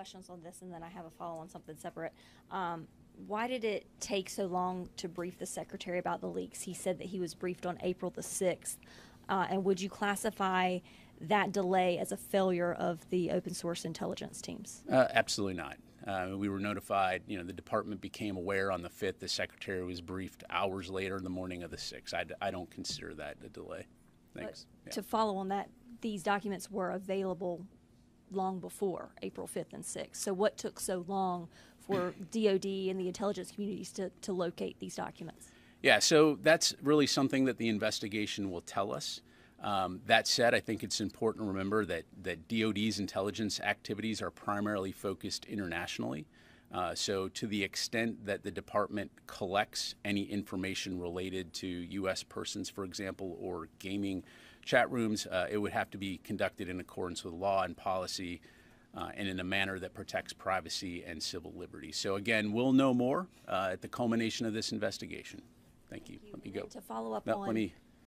questions on this, and then I have a follow on something separate. Um, why did it take so long to brief the secretary about the leaks? He said that he was briefed on April the 6th. Uh, and would you classify that delay as a failure of the open source intelligence teams? Uh, absolutely not. Uh, we were notified, you know, the department became aware on the 5th. The secretary was briefed hours later in the morning of the 6th. I, d- I don't consider that a delay. Thanks. Yeah. To follow on that, these documents were available long before April 5th and 6th. So what took so long for DOD and the intelligence communities to, to locate these documents? Yeah, so that's really something that the investigation will tell us. Um, that said, I think it's important to remember that, that DoD's intelligence activities are primarily focused internationally. Uh, so, to the extent that the department collects any information related to U.S. persons, for example, or gaming chat rooms, uh, it would have to be conducted in accordance with law and policy uh, and in a manner that protects privacy and civil liberties. So, again, we'll know more uh, at the culmination of this investigation. Thank you. Let me go. To follow up No, on let me